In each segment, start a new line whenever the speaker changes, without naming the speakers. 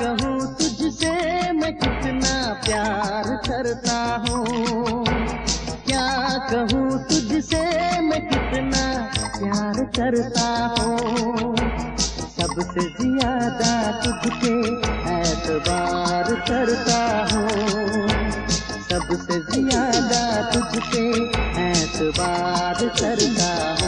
कहूँ? प्यार करता हूँ। क्या कहूँ तुझसे मैं कितना प्यार करता हूँ? सबसे ज़्यादा तुझके ऐतबार करता हूँ। सबसे ज़्यादा तुझके ऐतबार करता हूँ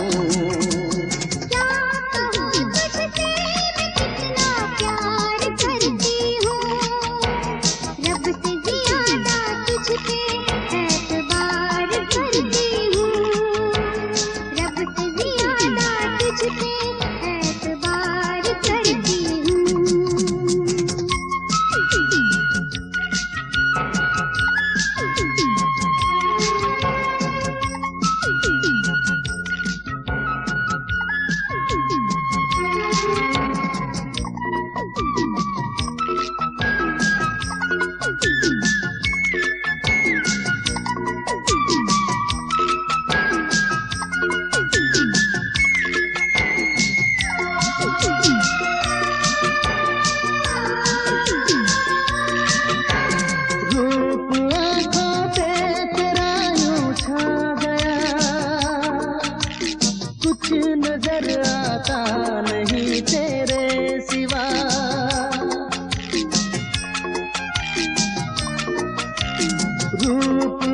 नज़र आता नहीं तेरे सिवा। रूप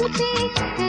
Thank you.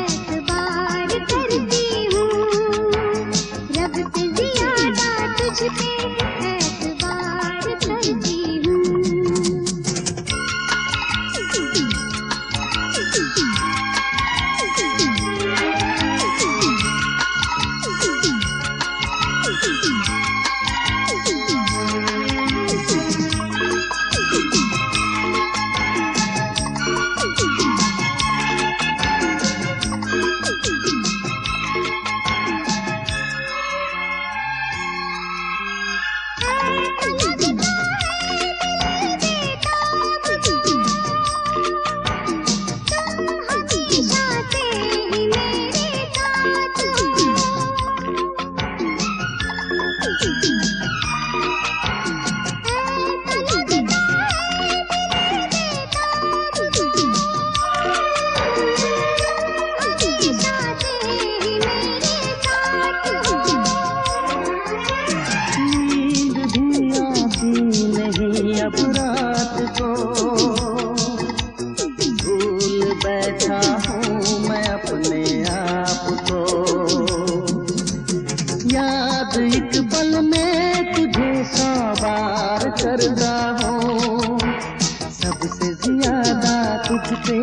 करता हूँ सबसे ज़्यादा तुझसे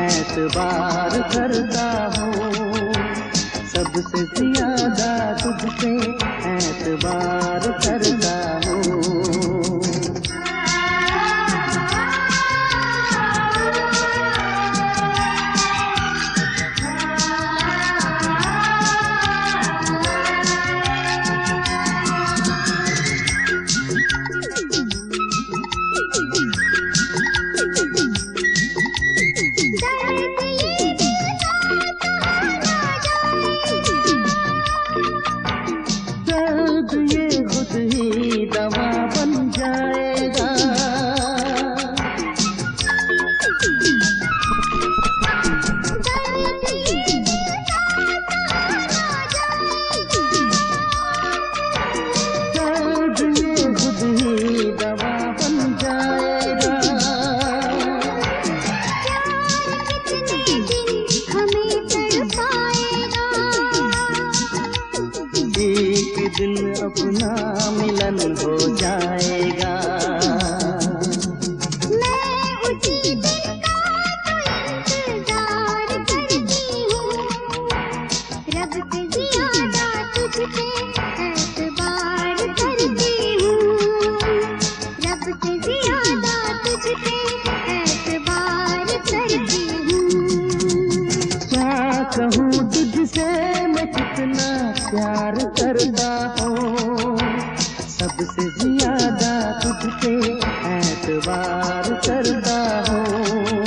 ऐतबार करता हूँ सबसे ज़्यादा तुझसे ऐतबार करता हूँ हो जाएगा। कहूँ तुझसे मैं कितना प्यार करता सबसे ज़्यादा तुझसे ऐतबार करता हूँ।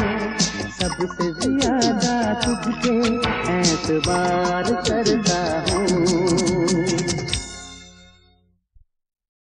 सबसे ज़्यादा तुझसे ऐतबार करता हूँ।